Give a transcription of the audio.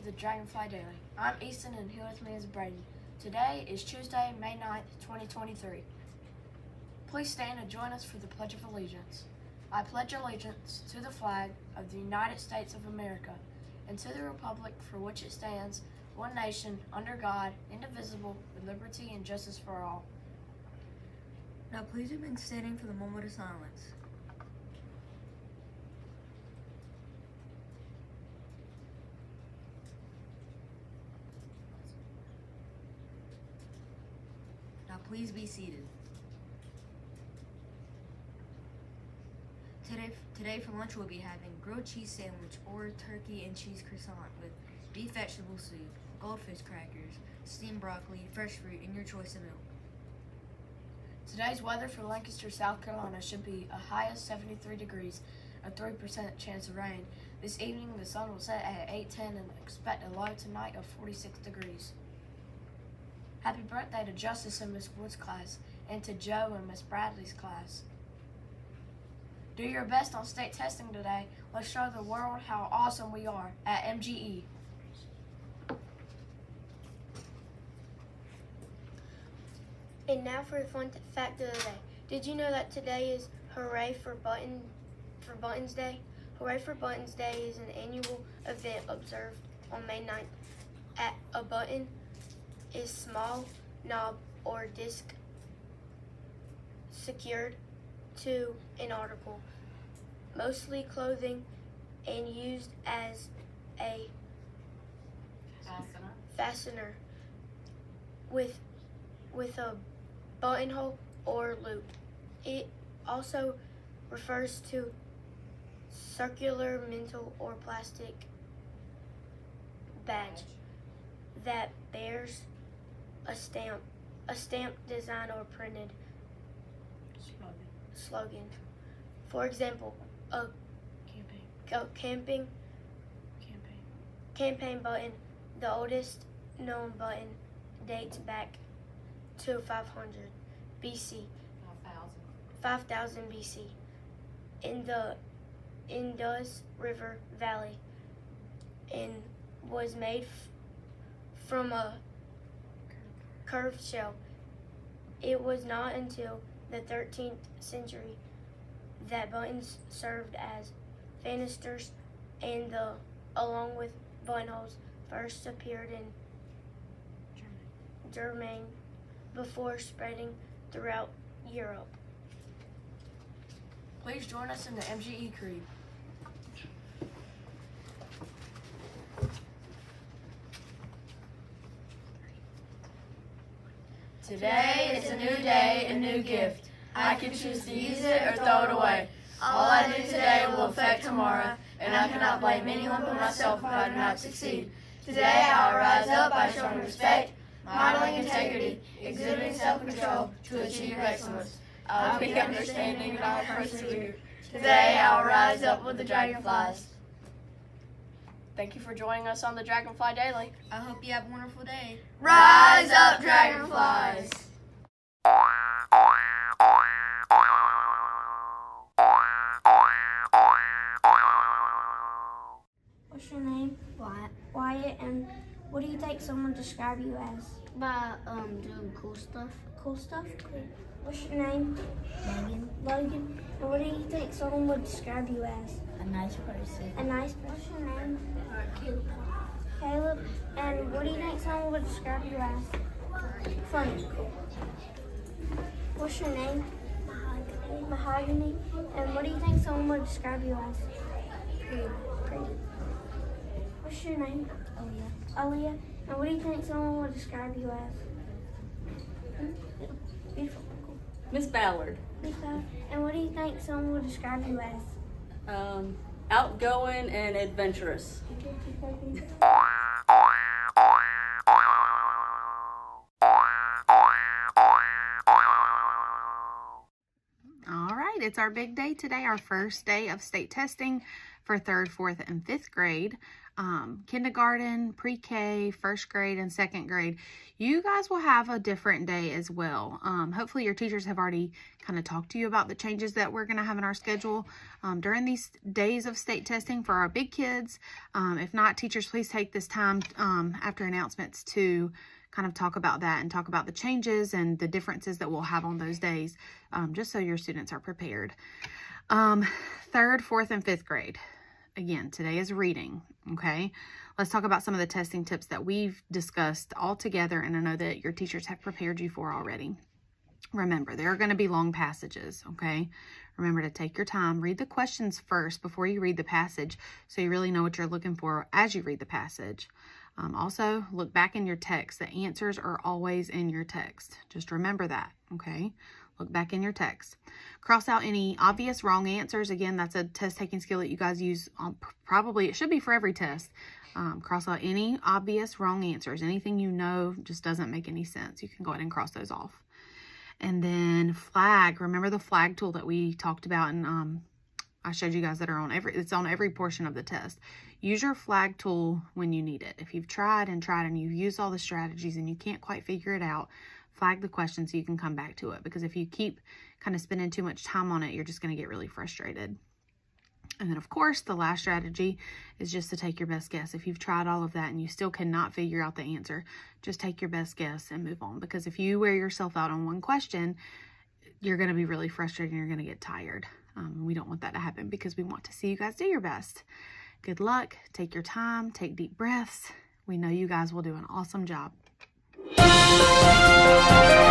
to the Dragonfly Daily. I'm Easton and here with me is Brady. Today is Tuesday, May 9th, 2023. Please stand and join us for the Pledge of Allegiance. I pledge allegiance to the flag of the United States of America and to the republic for which it stands, one nation, under God, indivisible, with liberty and justice for all. Now please remain standing for the moment of silence. Now please be seated. Today, today for lunch we'll be having grilled cheese sandwich or turkey and cheese croissant with beef vegetable soup, goldfish crackers, steamed broccoli, fresh fruit, and your choice of milk. Today's weather for Lancaster, South Carolina should be a high of 73 degrees, a 3% chance of rain. This evening the sun will set at 8:10 and expect a low tonight of 46 degrees. Happy birthday to Justice in Miss Wood's class and to Joe in Miss Bradley's class. Do your best on state testing today. Let's show the world how awesome we are at. MGE. And now for the fun fact of the day. Did you know that today is Hooray for Button for Buttons Day? Hooray for Buttons Day is an annual event observed on May 9th. At a button is small knob or disc secured to an article, mostly clothing, and used as a fastener with with a buttonhole or loop. It also refers to circular metal or plastic badge that bears a stamp, a stamp design or printed slogan. slogan. For example, a, Campaign. a camping Campaign. campaign button, the oldest known button, dates back to 500 BC, 5000 BC, in the Indus River Valley, and was made f- from a curved shell. It was not until the 13th century that buttons served as fanisters and the along with buttonholes first appeared in Germany before spreading throughout Europe. Please join us in the MGE Creed. Today is a new day, a new gift. I can choose to use it or throw it away. All I do today will affect tomorrow, and I cannot blame anyone but myself if I do not succeed. Today I will rise up by showing respect, modeling integrity, exhibiting self-control to achieve excellence. I will be understanding and I will persevere. Today I will rise up with the dragonflies. Thank you for joining us on the Dragonfly Daily. I hope you have a wonderful day. Rise up, dragonflies! What's your name? Wyatt. Wyatt, and what do you think someone describe you as? By um doing cool stuff. Cool stuff? What's your name? Megan. Logan. And what do you think someone would describe you as? A nice person. A nice person. What's your name? Caleb. Caleb. And what do you think someone would describe you as? Funny. What's your name? Mahogany. And what do you think someone would describe you as? Pretty. Pretty. What's your name? Aaliyah. Aaliyah. And what do you think someone would describe you as? Hmm? Beautiful. Cool. Miss Ballard, Miss Ballard. And what do you think someone would describe you as? um, outgoing and adventurous. All right, it's our big day today, our first day of state testing for third, fourth, and fifth grade. Um, kindergarten, pre-K, first grade, and second grade, you guys will have a different day as well. Um, hopefully your teachers have already kind of talked to you about the changes that we're going to have in our schedule um, during these days of state testing for our big kids. Um, if not, teachers, please take this time um, after announcements to kind of talk about that and talk about the changes and the differences that we'll have on those days, um, just so your students are prepared. Third, fourth, and fifth grade. Again, today is reading, okay? Let's talk about some of the testing tips that we've discussed all together, and I know that your teachers have prepared you for already. Remember, there are going to be long passages, okay? Remember to take your time. Read the questions first before you read the passage so you really know what you're looking for as you read the passage. Um, also, look back in your text. The answers are always in your text. Just remember that, okay? Look back in your text. Cross out any obvious wrong answers. Again, that's a test taking skill that you guys use on probably, it should be for every test. Um, cross out any obvious wrong answers. Anything you know just doesn't make any sense. You can go ahead and cross those off. And then flag. Remember the flag tool that we talked about and um, I showed you guys that are on every, it's on every portion of the test. Use your flag tool when you need it. If you've tried and tried and you've used all the strategies and you can't quite figure it out, flag the question so you can come back to it. Because if you keep kind of spending too much time on it, you're just going to get really frustrated. And then, of course, the last strategy is just to take your best guess. If you've tried all of that and you still cannot figure out the answer, just take your best guess and move on. Because if you wear yourself out on one question, you're going to be really frustrated and you're going to get tired. Um, we don't want that to happen because we want to see you guys do your best. Good luck. Take your time. Take deep breaths. We know you guys will do an awesome job. Música